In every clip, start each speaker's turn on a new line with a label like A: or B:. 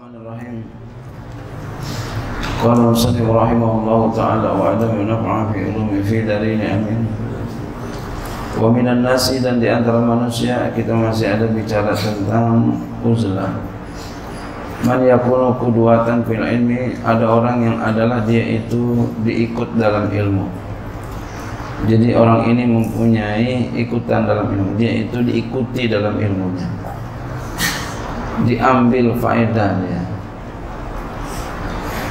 A: Bismillahirrahmanirrahim. Qala Musanif rahimahullahu ta'ala wa adam naf'a fi ilmi fi darini amin. Wa minan nasi dan di antara manusia kita masih ada bicara tentang uzlah. Man yakunu kuduatan fil ilmi ada orang yang adalah dia itu diikut dalam ilmu. Jadi orang ini mempunyai ikutan dalam ilmu. Dia itu diikuti dalam ilmunya diambil faedahnya.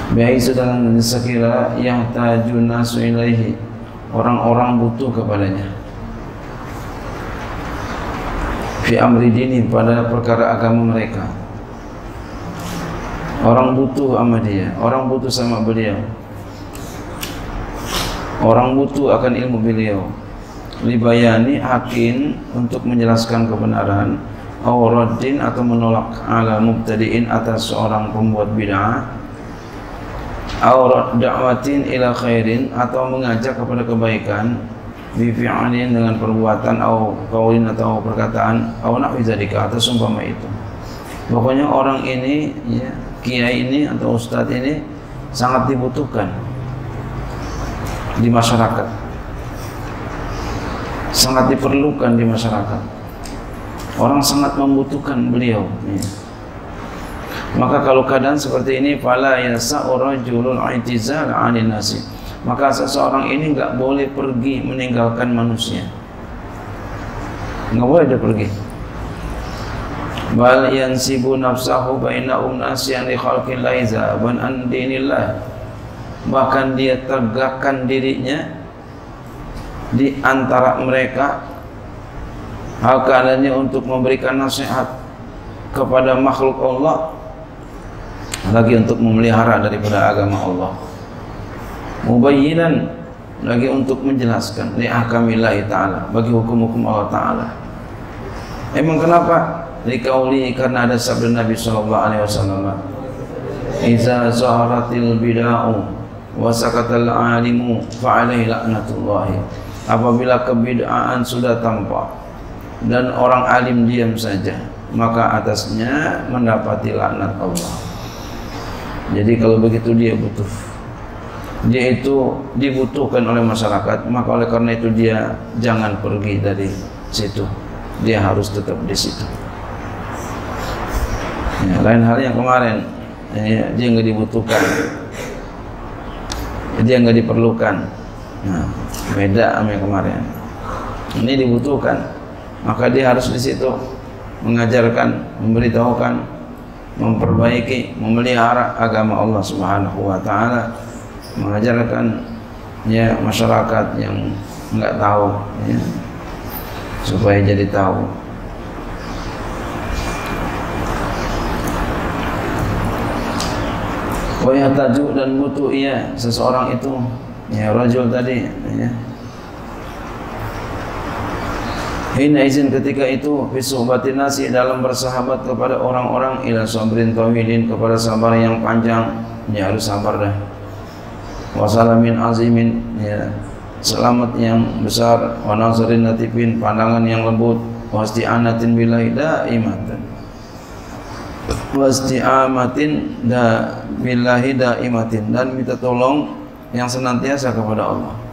A: Baik sedang sekira yang tajun nasu ilaihi. Orang-orang butuh kepadanya. Fi amri dini pada perkara agama mereka. Orang butuh sama dia. Orang butuh sama beliau. Orang butuh akan ilmu beliau. Libayani hakin untuk menjelaskan kebenaran awradin atau menolak ala mubtadiin atas seorang pembuat bid'ah. Awrad da'watin ila khairin atau mengajak kepada kebaikan. Bifi'alin dengan perbuatan atau kaulin atau perkataan atau nahwi atau sumpama itu. Pokoknya orang ini ya kiai ini atau ustadz ini sangat dibutuhkan di masyarakat. Sangat diperlukan di masyarakat Orang sangat membutuhkan beliau. Maka kalau keadaan seperti ini fala yasa'u rajulul i'tizal 'anil nasi. Maka seseorang ini enggak boleh pergi meninggalkan manusia. Enggak boleh dia pergi. Bal yansibu nafsahu baina umnasiyan li khalqillah zaban an dinillah. Bahkan dia tegakkan dirinya di antara mereka hal keadaannya untuk memberikan nasihat kepada makhluk Allah lagi untuk memelihara daripada agama Allah. Mubayyinan lagi untuk menjelaskan li ahkamillahi ta'ala bagi hukum-hukum Allah ta'ala. Emang kenapa? Likauli karena ada sabda Nabi sallallahu alaihi wasallam. Iza zaharatil bid'ah wa sakatal alimu fa alaihi apabila kebid'aan sudah tampak dan orang alim diam saja maka atasnya mendapati laknat Allah. Jadi kalau begitu dia butuh. Dia itu dibutuhkan oleh masyarakat maka oleh karena itu dia jangan pergi dari situ. Dia harus tetap di situ. Ya, lain hal yang kemarin ya, dia nggak dibutuhkan. Dia nggak diperlukan. Nah, beda sama yang kemarin. Ini dibutuhkan maka dia harus di situ mengajarkan, memberitahukan, memperbaiki, memelihara agama Allah Subhanahu wa taala, mengajarkan ya masyarakat yang enggak tahu ya supaya jadi tahu. Wa yahtaju dan butuh ia seseorang itu ya rajul tadi ya Hina izin ketika itu Fisuhbatin nasi dalam bersahabat kepada orang-orang Ila sabrin tawilin kepada sabar yang panjang. Ya harus sabar dah. Wasalamin azimin ya. Selamat yang besar Wa nazarin natifin pandangan yang lembut. Wasti'anatin bilahi daimatan. Wasti'amatin da bilahi daimatin Dan minta tolong yang senantiasa kepada Allah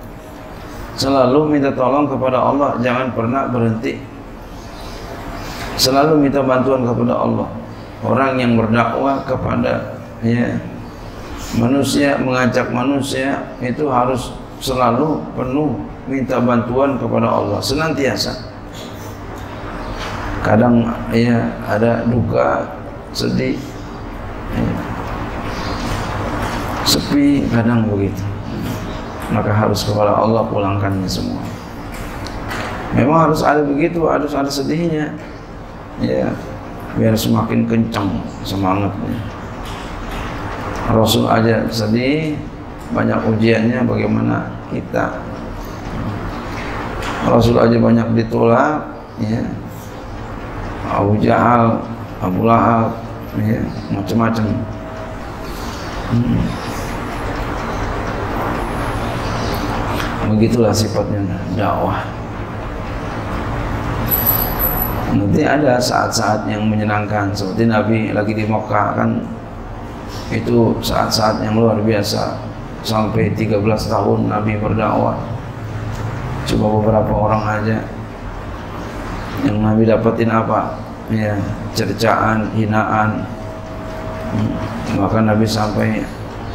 A: Selalu minta tolong kepada Allah, jangan pernah berhenti. Selalu minta bantuan kepada Allah. Orang yang berdakwah kepada ya manusia mengajak manusia itu harus selalu penuh minta bantuan kepada Allah senantiasa. Kadang ya ada duka, sedih, ya. sepi kadang begitu maka harus kepada Allah pulangkannya semua. Memang harus ada begitu harus ada sedihnya. Ya biar semakin kencang semangatnya. Rasul aja sedih banyak ujiannya bagaimana kita? Rasul aja banyak ditolak ya. Abu Jahal Abu Lahab ya macam-macam. Hmm. Begitulah sifatnya dakwah. Nanti ada saat-saat yang menyenangkan seperti Nabi lagi di Mekah kan? Itu saat-saat yang luar biasa. Sampai 13 tahun Nabi berdakwah. Coba beberapa orang aja yang Nabi dapetin apa? Ya cercaan hinaan. Maka Nabi sampai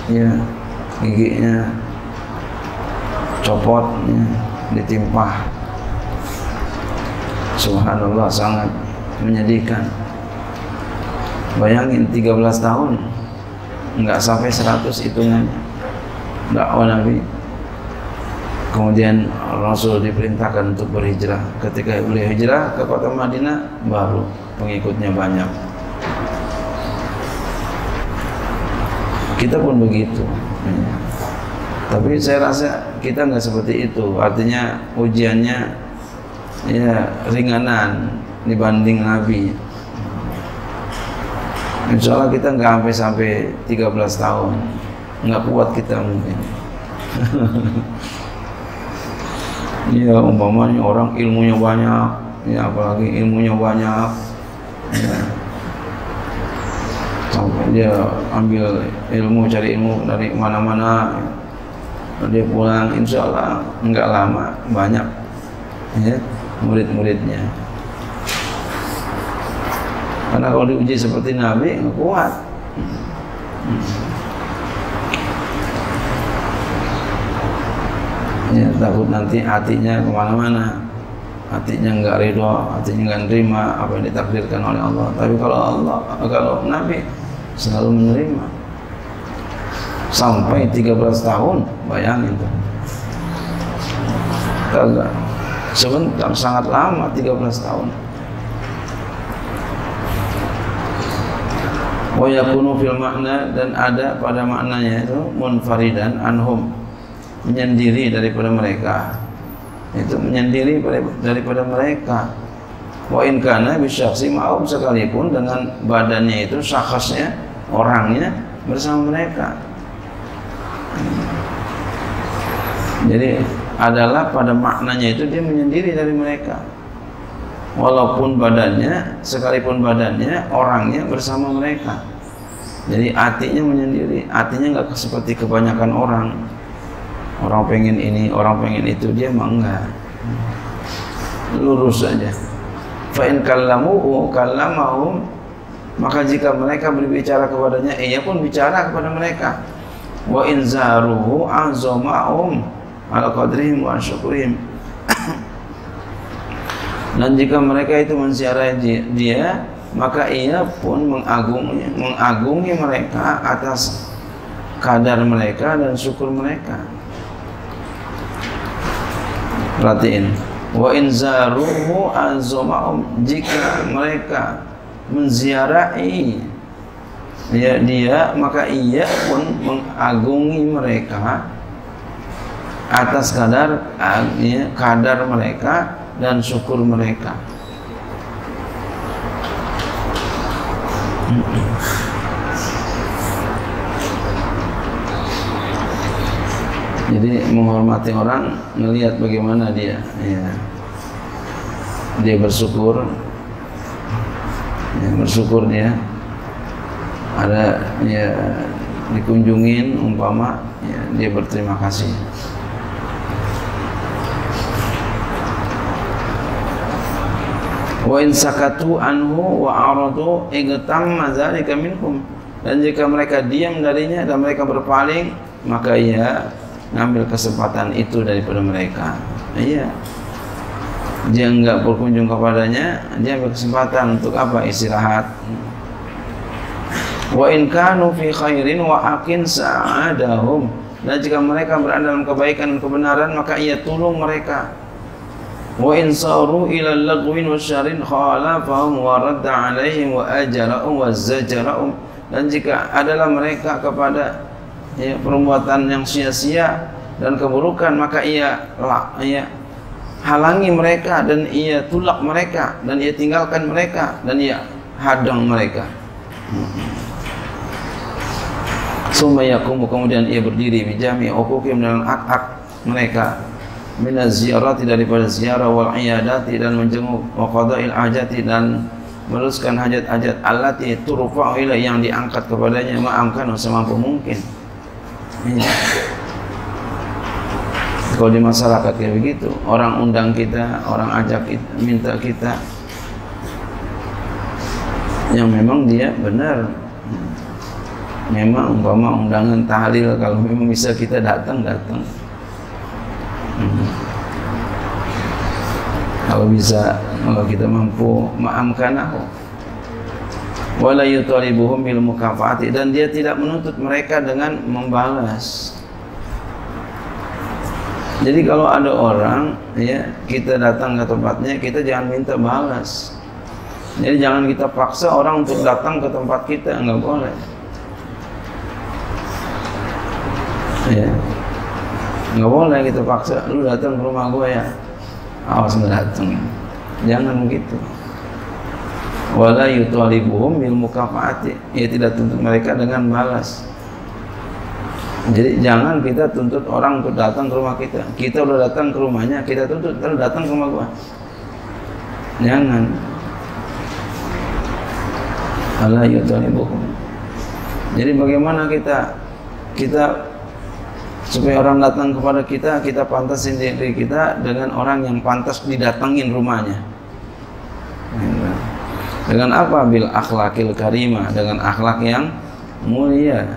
A: ya giginya copot ya, ditimpah. Subhanallah sangat menyedihkan. Bayangin 13 tahun nggak sampai 100 hitungannya dakwah Nabi. Kemudian Rasul diperintahkan untuk berhijrah. Ketika beliau hijrah ke kota Madinah baru pengikutnya banyak. Kita pun begitu tapi saya rasa kita nggak seperti itu. Artinya ujiannya ya ringanan dibanding Nabi. Insya Allah kita nggak sampai sampai 13 tahun. Nggak kuat kita mungkin. Iya umpamanya orang ilmunya banyak ya apalagi ilmunya banyak. Ya. dia ambil ilmu cari ilmu dari mana-mana dia pulang insya Allah nggak lama banyak ya murid-muridnya. Karena kalau diuji seperti Nabi nggak kuat. Ya, takut nanti hatinya ke mana-mana. Hatinya nggak ridho hatinya nggak nerima apa yang ditakdirkan oleh Allah. Tapi kalau Allah kalau Nabi selalu menerima sampai 13 tahun bayangin tuh. Sebentar sangat lama 13 tahun. Wa yakunu fil makna dan ada pada maknanya itu munfaridan anhum. Menyendiri daripada mereka. Itu menyendiri daripada mereka. Wa in kana bisyakhsi sekalipun dengan badannya itu syakhsnya orangnya bersama mereka jadi adalah pada maknanya itu dia menyendiri dari mereka. Walaupun badannya sekalipun badannya orangnya bersama mereka. Jadi hatinya menyendiri. Hatinya nggak seperti kebanyakan orang. Orang pengen ini orang pengen itu dia mah enggak. Lurus saja. Fa in kallamuhu kallamahum maka jika mereka berbicara kepadanya ia pun bicara kepada mereka wa in zaruhu azamahum ala qadrihim wa syukurihim. Dan jika mereka itu menziarahi dia maka ia pun mengagungi mengagungi mereka atas kadar mereka dan syukur mereka. Perhatiin. Wa in zaruhu azumahum jika mereka menziarahi dia, dia maka ia pun mengagungi mereka atas kadar ya, kadar mereka dan syukur mereka. jadi menghormati orang melihat bagaimana dia ya. dia bersyukur ya, bersyukur dia ada ya dikunjungin umpama ya, dia berterima kasih. Wa in sakatu anhu wa aradu igtam mazalika minhum. Dan jika mereka diam darinya dan mereka berpaling maka ia ngambil kesempatan itu daripada mereka. Iya. Dia enggak berkunjung kepadanya dia ambil kesempatan untuk apa? Istirahat wa in kanu fi khairin wa akin sa'adahum. Dan jika mereka berada dalam kebaikan dan kebenaran maka ia tolong mereka. Wa in saru ila lagwin wa syarin khalafahum wa radda alaihim wa ajarahum wa zajarahum dan jika adalah mereka kepada ya, perbuatan yang sia-sia dan keburukan maka ia lah, ia halangi mereka dan ia tulak mereka dan ia tinggalkan mereka dan ia hadang mereka. Summa yakumu kemudian ia berdiri bijami hukukim dalam hak-hak mereka. Minaz ziyarati daripada ziarah wal iyadati dan menjenguk wa qada'il ajati dan meluruskan hajat-hajat allati turfa'u ila yang diangkat kepadanya. Ma'amkan semampu mungkin. Ya. kalau di masyarakat kayak begitu orang undang kita orang ajak kita minta kita yang memang dia benar memang umpama undangan tahlil kalau memang bisa kita datang datang. Hmm. kalau bisa kalau kita mampu maafkan aku. Wala yutalibuhum bil mukafaati. Dan dia tidak menuntut mereka dengan membalas. Jadi kalau ada orang ya kita datang ke tempatnya kita jangan minta balas. Jadi jangan kita paksa orang untuk datang ke tempat kita nggak boleh ya nggak boleh kita paksa lu datang ke rumah gue ya awas nggak datang Jangan begitu. Wala yutalibuhum bil mukafaati. Ya tidak tuntut mereka dengan balas. Jadi jangan kita tuntut orang untuk datang ke rumah kita. Kita udah datang ke rumahnya, kita tuntut terus datang ke rumah gua. Jangan. Wala yutalibuhum. Jadi bagaimana kita kita supaya orang datang kepada kita kita pantasin diri kita dengan orang yang pantas didatangin rumahnya. Dengan apa? Bil akhlakil karimah dengan akhlak yang mulia.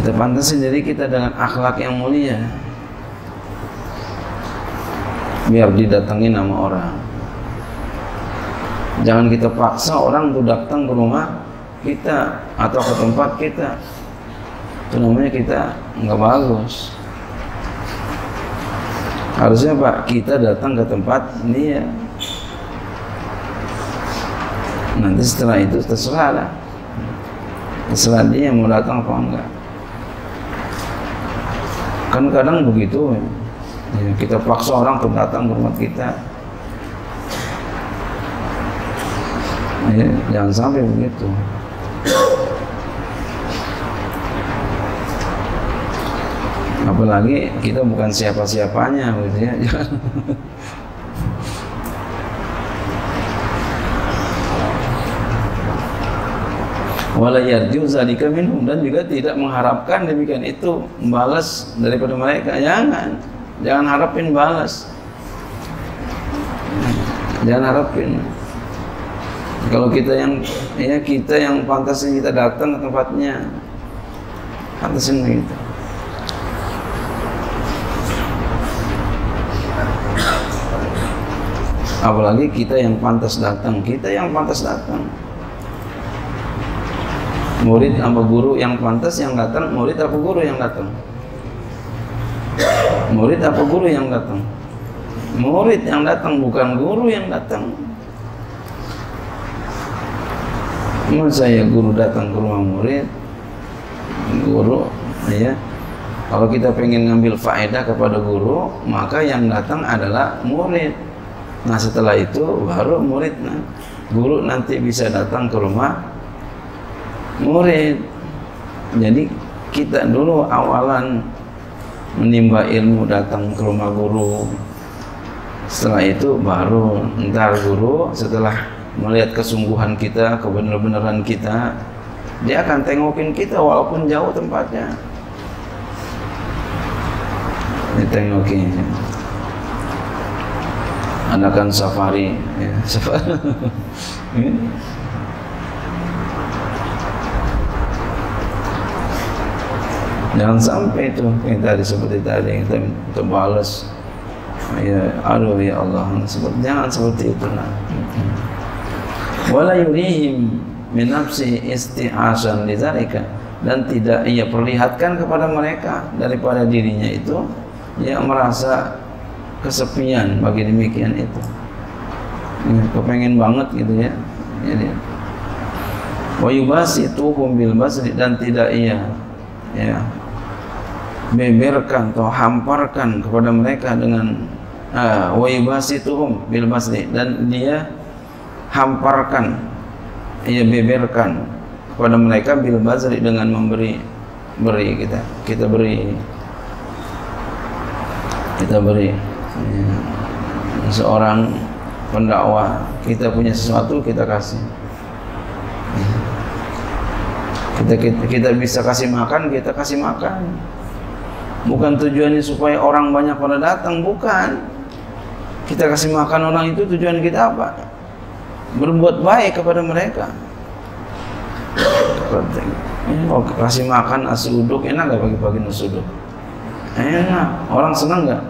A: Kita pantasin diri kita dengan akhlak yang mulia. Biar didatangi nama orang. Jangan kita paksa orang untuk datang ke rumah kita atau ke tempat kita. Itu namanya kita nggak bagus. Harusnya pak kita datang ke tempat ini ya. Nanti setelah itu terserah lah. Terserah dia mau datang apa enggak. Kan kadang begitu ya, kita paksa orang untuk datang ke rumah kita. Ya, jangan sampai begitu apalagi kita bukan siapa-siapanya gitu ya. Wala dan juga tidak mengharapkan demikian itu balas daripada mereka. Jangan. Jangan harapin balas. Jangan harapin kalau kita yang ya kita yang pantasnya kita datang ke tempatnya pantasin begitu apalagi kita yang pantas datang kita yang pantas datang. Murid apa guru yang pantas yang datang murid apa guru yang datang? Murid apa guru yang datang? Murid yang datang bukan guru yang datang Menurut saya guru datang ke rumah murid guru ya kalau kita pengen ngambil faedah kepada guru maka yang datang adalah murid Nah setelah itu baru murid nah, guru nanti bisa datang ke rumah murid. Jadi kita dulu awalan menimba ilmu datang ke rumah guru. Setelah itu baru ntar guru setelah melihat kesungguhan kita, kebenar-benaran kita, dia akan tengokin kita walaupun jauh tempatnya. Ditengokin adakan safari ya, safari. Jangan sampai itu yang tadi seperti tadi kita kita balas ya aduh ya Allah jangan seperti itu nah wala yurihim min nafsi isti'asan lidzalika dan tidak ia perlihatkan kepada mereka daripada dirinya itu yang merasa kesepian bagi demikian itu. Ya, kepengen banget gitu ya. Jadi wa yubasituhum bil basri dan tidak ia ya beberkan atau hamparkan kepada mereka dengan uh, wa yubasituhum bil basri. Dan dia hamparkan ia beberkan kepada mereka bil basri dengan memberi beri kita kita beri kita beri ya. seorang pendakwah kita punya sesuatu kita kasih ya. kita, kita kita bisa kasih makan kita kasih makan bukan tujuannya supaya orang banyak pada datang bukan kita kasih makan orang itu tujuan kita apa berbuat baik kepada mereka. Oh kasih makan nasi uduk enak gak pagi-pagi nasi uduk? Enak. Orang senang gak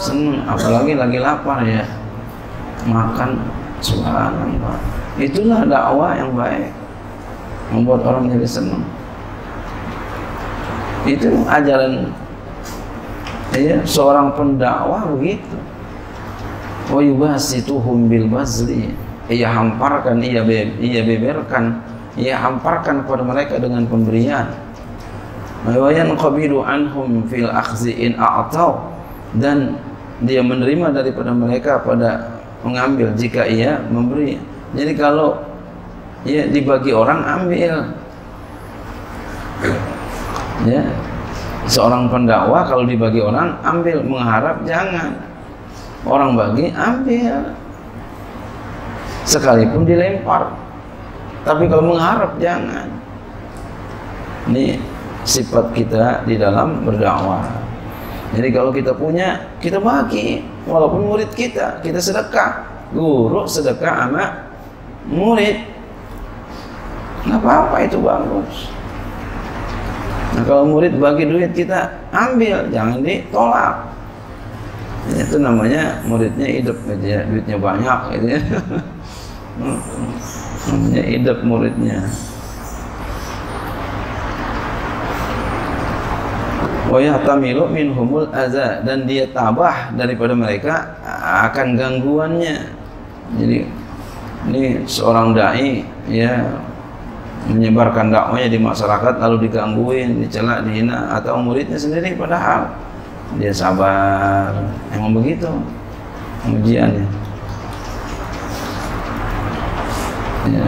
A: senang. Apalagi lagi lapar ya. Makan subhanallah. Itulah dakwah yang baik. Membuat orang jadi senang. Itu ajaran ya seorang pendakwah begitu. Wa yubasituhum bil bazli ia hamparkan ia be, ia beberkan ia hamparkan kepada mereka dengan pemberian. Wa yanqabilu anhum fil akhzi in a'tau. Dan dia menerima daripada mereka pada mengambil jika ia memberi. Jadi kalau ya dibagi orang ambil. Ya. Seorang pendakwah kalau dibagi orang ambil. Mengharap jangan. Orang bagi ambil sekalipun dilempar. Tapi kalau mengharap jangan. Ini sifat kita di dalam berdakwah. Jadi kalau kita punya kita bagi. Walaupun murid kita kita sedekah. Guru sedekah sama murid. Nggak apa-apa itu bagus. Nah kalau murid bagi duit kita ambil. Jangan ditolak itu namanya muridnya hidup gitu ya. Duitnya banyak gitu ya. Namanya hidup muridnya. Wa yahtamilu minhumul aza dan dia tabah daripada mereka akan gangguannya. Jadi ini seorang dai ya menyebarkan dakwanya di masyarakat lalu digangguin, dicela, dihina atau muridnya sendiri padahal dia sabar. Emang begitu. Ujiannya ya.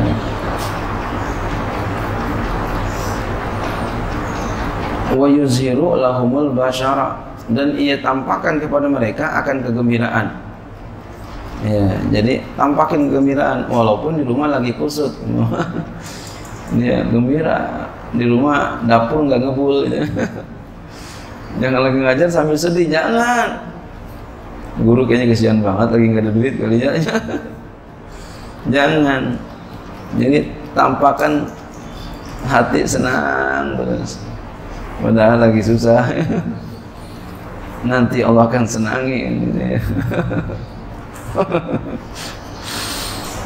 A: wa yuzhiru lahumul basyara dan ia tampakkan kepada mereka akan kegembiraan. Ya jadi tampakin kegembiraan. Walaupun di rumah lagi kusut. Dia gembira. Di rumah dapur nggak ngebul jangan lagi ngajar sambil sedih jangan. Guru kayaknya kesian banget lagi nggak ada duit kali ya. Jangan. Jadi tampakkan hati senang terus. Padahal lagi susah. Nanti Allah akan senangi. Gitu ya.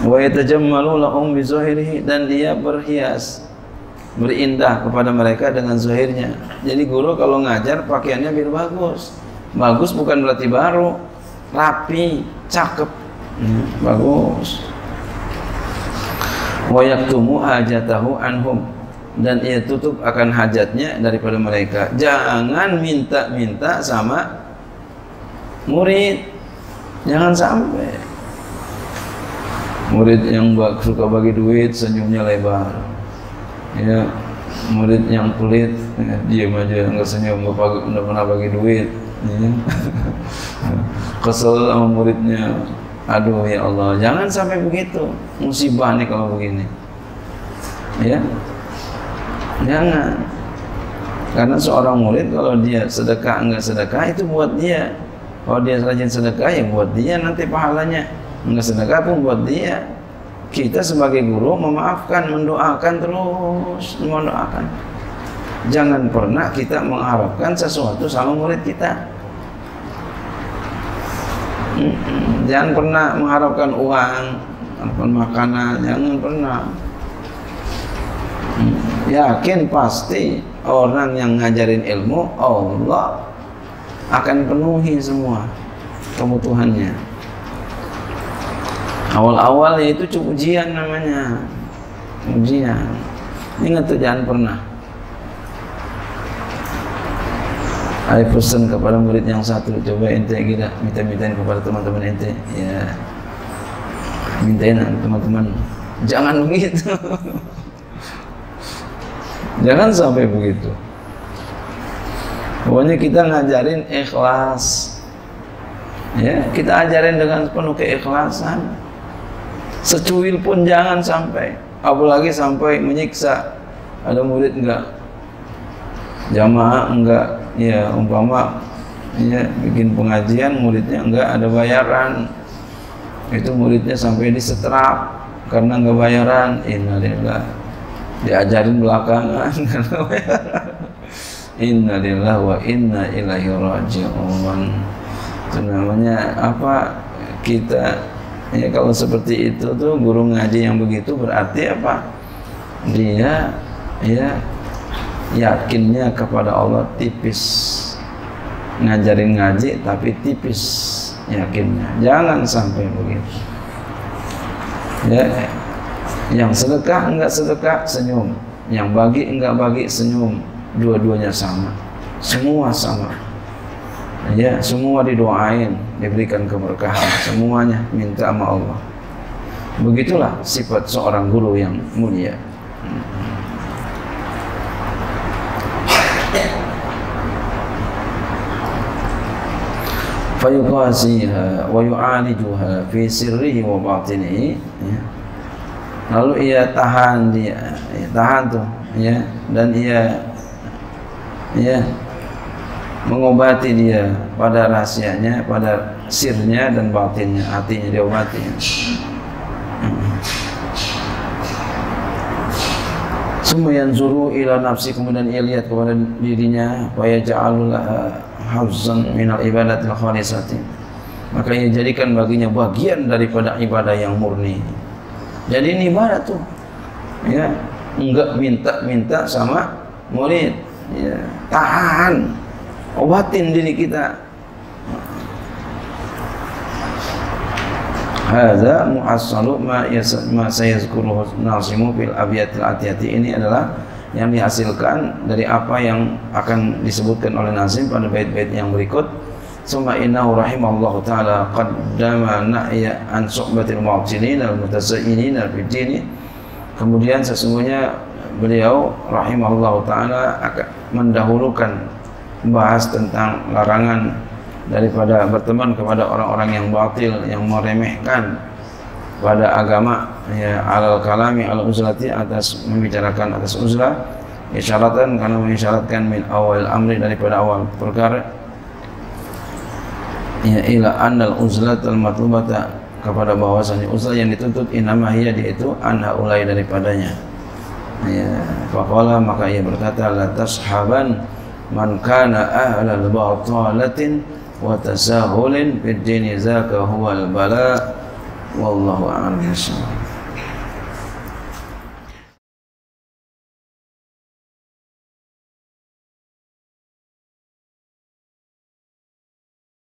A: wa yatajammalu lahum bi dan dia berhias berindah kepada mereka dengan zahirnya. Jadi guru kalau ngajar pakaiannya biar bagus. Bagus bukan berarti baru, rapi, cakep. Hmm, bagus. Yaktumu hajatahu anhum dan ia tutup akan hajatnya daripada mereka. Jangan minta-minta sama murid. Jangan sampai murid yang suka bagi duit senyumnya lebar ya murid yang pelit ya, diam aja nggak senyum nggak pernah bagi duit ya. kesel sama muridnya. Aduh ya Allah jangan sampai begitu. Musibah nih kalau begini. Ya. Jangan. Karena seorang murid kalau dia sedekah enggak sedekah itu buat dia. Kalau dia rajin sedekah ya buat dia nanti pahalanya. Enggak sedekah pun buat dia kita sebagai guru memaafkan, mendoakan terus, mendoakan. Jangan pernah kita mengharapkan sesuatu sama murid kita. Jangan pernah mengharapkan uang, mengharapkan makanan, jangan pernah. Yakin pasti orang yang ngajarin ilmu Allah akan penuhi semua kebutuhannya awal-awal itu ujian namanya. Ujian. Ingat tuh jangan pernah. Ada pesan kepada murid yang satu. Coba ente kita minta-mintain kepada teman-teman ente. Ya. Mintain teman-teman. Jangan begitu. Jangan sampai begitu. Pokoknya kita ngajarin ikhlas. Ya kita ajarin dengan penuh keikhlasan secuil pun jangan sampai. Apalagi sampai menyiksa. Ada murid enggak? Jamaah enggak? Ya umpama ya bikin pengajian muridnya enggak ada bayaran. Itu muridnya sampai disetrap karena enggak bayaran. Innalillah diajarin belakangan innalillah wa inna ilaihi raji'un. Itu namanya apa? Kita ya kalau seperti itu tuh guru ngaji yang begitu berarti apa? Dia ya yakinnya kepada Allah tipis. Ngajarin ngaji tapi tipis yakinnya. Jangan sampai begitu. Ya yang sedekah enggak sedekah senyum. Yang bagi enggak bagi senyum. Dua-duanya sama. Semua sama ya semua didoain diberikan keberkahan semuanya minta sama Allah. Begitulah sifat seorang guru yang mulia. Fayuqasiha wa yu'alijuha fi sirrihi wa batinihi ya. lalu ia tahan dia ya, tahan tuh ya. Dan ia ya mengobati dia pada rahasianya, pada sirnya dan batinnya, hatinya diobati. Semua yang zuru ila nafsi kemudian ia lihat kepada dirinya, wa ja'alullah hafzan minal ibadatil khalisati. Maka ia jadikan baginya bagian daripada ibadah yang murni. Jadi ini ibadah tuh. Ya, enggak minta-minta sama murid. Ya, tahan obatin diri kita. Hadza muhassalu ma ma sayazkuruhu nasimu fil abiyatil atiyati. Ini adalah yang dihasilkan dari apa yang akan disebutkan oleh Nazim pada bait-bait yang berikut. Summa innahu rahimallahu taala qaddama na'ya an suhbatil mu'tinin al mutasayyinin al bidini kemudian sesungguhnya beliau rahimahullahu taala akan mendahulukan membahas tentang larangan daripada berteman kepada orang-orang yang batil yang meremehkan pada agama ya alal kalami al uzlati atas membicarakan atas uzlah isyaratan karena mengisyaratkan min awal amri daripada awal perkara. Ya ila annal uzlat al matlubata kepada bahwasanya uzlah yang dituntut inama hiya itu anha ulai daripadanya. Ya faqala maka ia berkata la tashaban من كان أهل بطالة وتساهل في الدين ذاك هو البلاء. والله أعلم